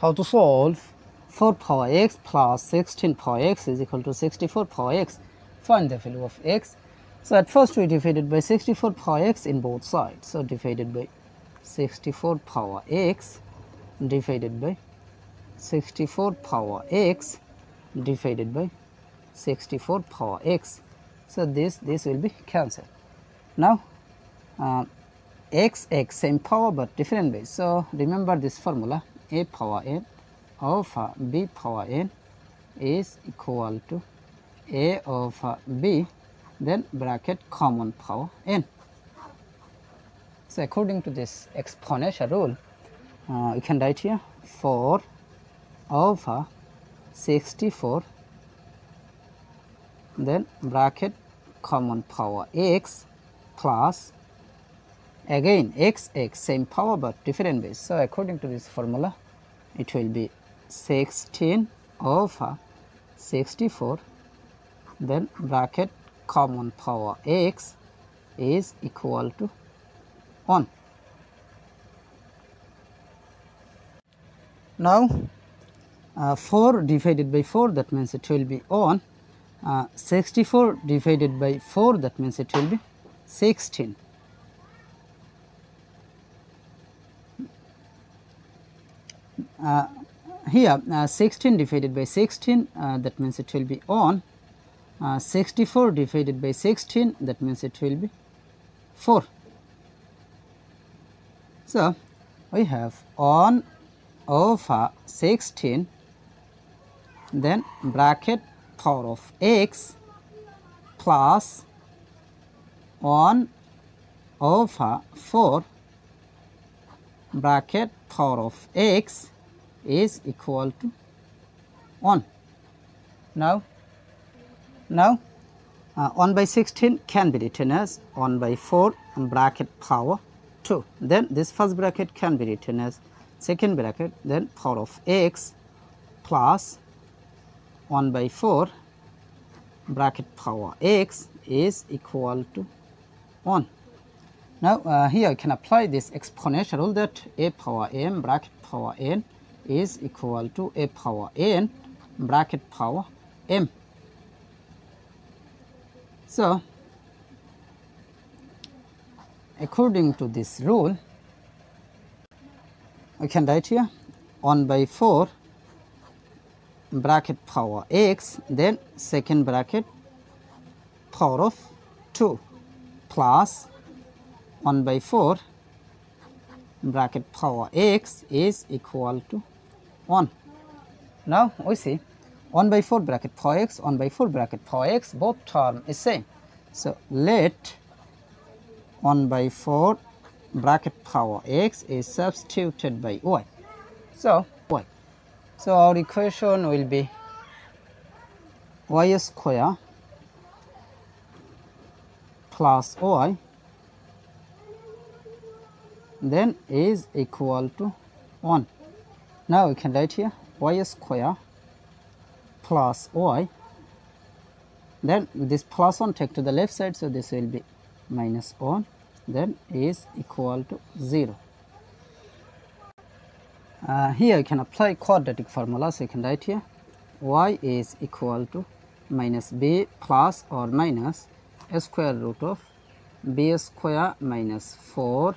how to solve 4 power x plus 16 power x is equal to 64 power x. Find the value of x. So at first we divided by 64 power x in both sides. So divided by 64 power x divided by 64 power x divided by 64 power x. So this this will be cancelled. Now uh, x x same power but different ways. So remember this formula a power n of b power n is equal to a of b then bracket common power n. So according to this exponential rule uh, you can write here 4 over 64 then bracket common power x plus again x x same power but different base. So according to this formula it will be 16 over 64 then bracket common power x is equal to 1. Now uh, 4 divided by 4 that means it will be 1 uh, 64 divided by 4 that means it will be 16 here uh, 16 divided by 16 uh, that means it will be on. Uh, 64 divided by 16 that means it will be 4 so we have on over 16 then bracket power of x plus 1 over 4 bracket power of x is equal to 1. Now, now uh, 1 by 16 can be written as 1 by 4 bracket power 2. Then this first bracket can be written as second bracket then power of x plus 1 by 4 bracket power x is equal to 1. Now, uh, here I can apply this exponential rule that a power m bracket power n is equal to a power n bracket power m. So, according to this rule, we can write here 1 by 4 bracket power x then second bracket power of 2 plus 1 by 4 bracket power x is equal to 1. Now we see 1 by 4 bracket power x 1 by 4 bracket power x both term is same. So let 1 by 4 bracket power x is substituted by y. So y. So our equation will be y square plus y then a is equal to 1. Now we can write here y square plus y then this plus 1 take to the left side so this will be minus 1 then a is equal to 0. Uh, here you can apply quadratic formula so you can write here y is equal to minus b plus or minus a square root of b square minus 4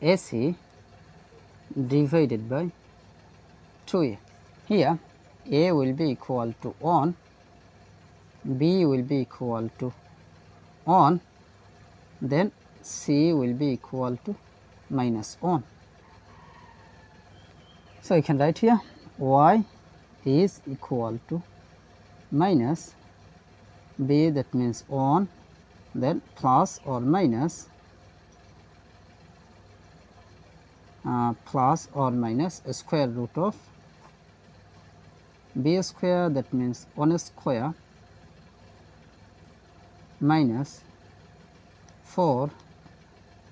AC divided by 2A. Here A will be equal to 1, B will be equal to 1, then C will be equal to minus 1. So, you can write here y is equal to minus b that means 1 then plus or minus uh, plus or minus square root of b square that means 1 square minus 4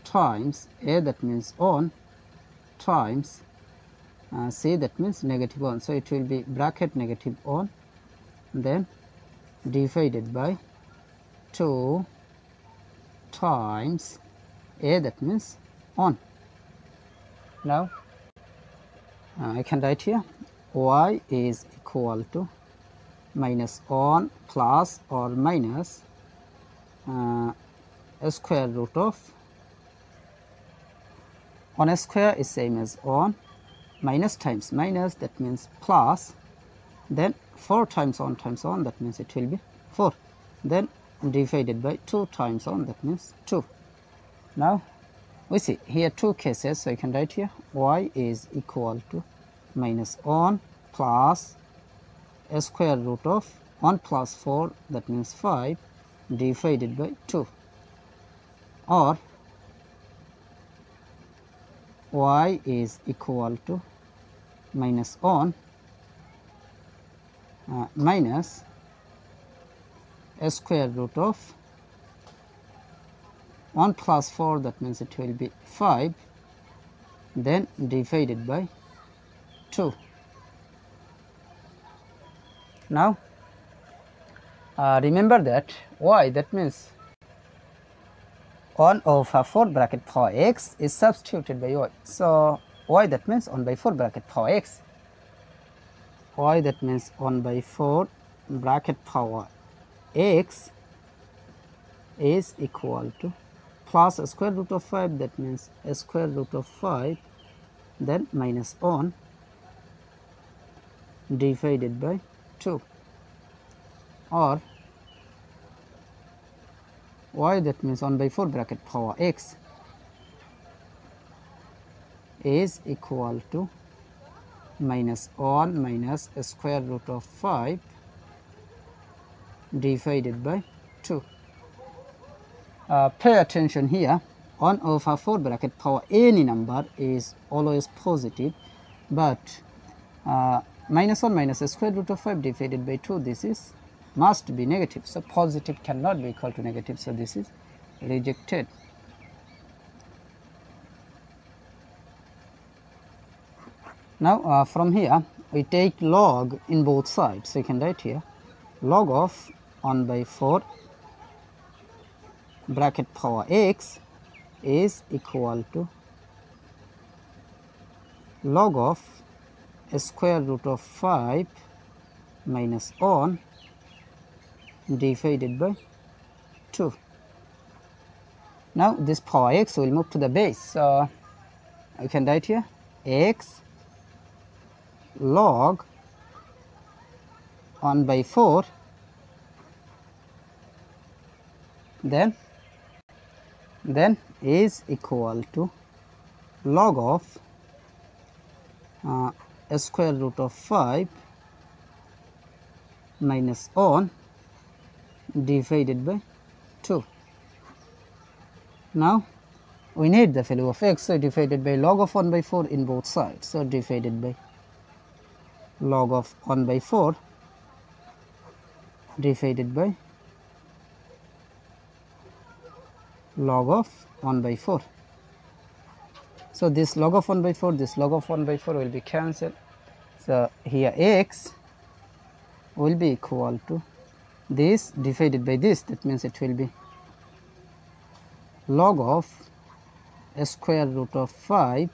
times a that means 1 times uh, c that means negative 1. So, it will be bracket negative 1 then divided by 2 times a that means 1. Now, uh, I can write here. Y is equal to minus 1 plus or minus uh, square root of 1 square is same as 1 minus times minus that means plus then 4 times 1 times 1 that means it will be 4 then divided by 2 times 1 that means 2 now we see here two cases so you can write here. Y is equal to minus 1 plus a square root of 1 plus 4 that means 5 divided by 2 or y is equal to minus 1 uh, minus a square root of 1 plus 4 that means it will be 5 then divided by 2. Now uh, remember that y that means 1 over 4 bracket power x is substituted by y. So, y that means 1 by 4 bracket power x y that means 1 by 4 bracket power x is equal to plus a square root of 5 that means a square root of 5 then minus 1 divided by 2 or y that means 1 by 4 bracket power x is equal to minus 1 minus a square root of 5 divided by 2. Uh, pay attention here. 1 over 4 bracket power any number is always positive but uh, minus 1 minus square root of 5 divided by 2 this is must be negative. So positive cannot be equal to negative so this is rejected. Now uh, from here we take log in both sides. So you can write here log of 1 by 4 bracket power x is equal to log of square root of 5 minus 1 divided by 2. Now this power x will move to the base. So I can write here x log 1 by 4 then then is equal to log of uh, square root of 5 minus 1 divided by 2. Now we need the value of x so divided by log of 1 by 4 in both sides so divided by log of 1 by 4 divided by log of 1 by 4. So this log of 1 by 4 this log of 1 by 4 will be cancelled. So here x will be equal to this divided by this that means it will be log of a square root of 5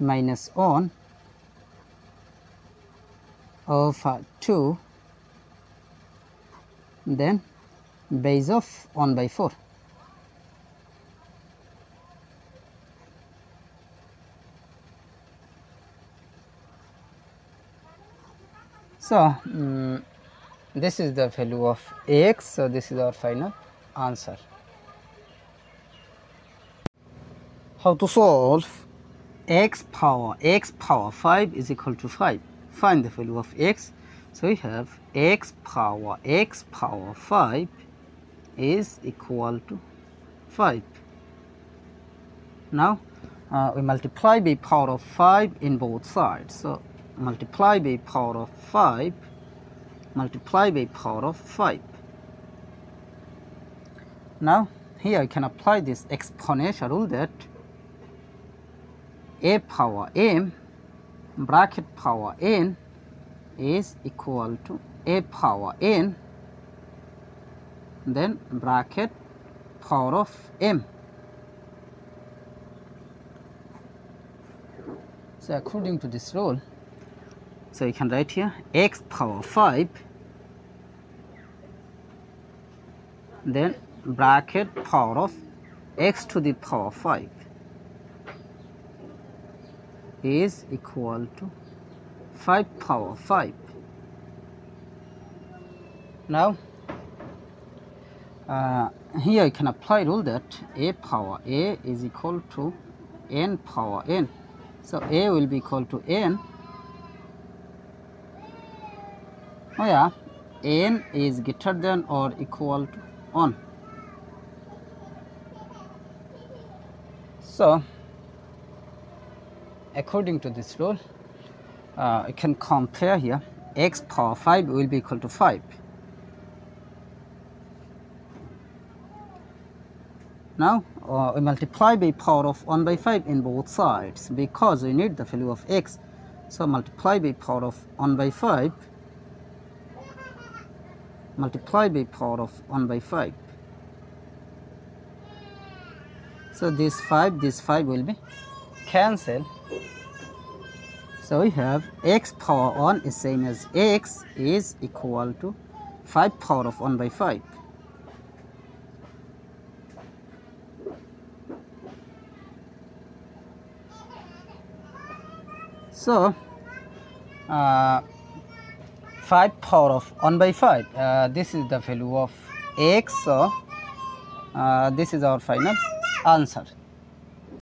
minus 1 over 2 then base of 1 by 4 So, um, this is the value of x. So, this is our final answer. How to solve x power x power 5 is equal to 5. Find the value of x. So, we have x power x power 5 is equal to 5. Now, uh, we multiply by power of 5 in both sides. So, multiply by power of 5 multiply by power of 5 now here I can apply this exponential rule that a power m bracket power n is equal to a power n then bracket power of m So according to this rule, so you can write here x power 5 then bracket power of x to the power 5 is equal to 5 power 5. Now, uh, here you can apply rule that a power a is equal to n power n. So, a will be equal to n oh yeah n is greater than or equal to 1. So, according to this rule, uh, you can compare here x power 5 will be equal to 5. Now, uh, we multiply by power of 1 by 5 in both sides because we need the value of x. So, multiply by power of 1 by 5 multiply by power of 1 by 5. So, this 5, this 5 will be cancelled so we have x power 1 is same as x is equal to 5 power of 1 by 5. So, uh, 5 power of 1 by 5, uh, this is the value of x, so uh, this is our final answer.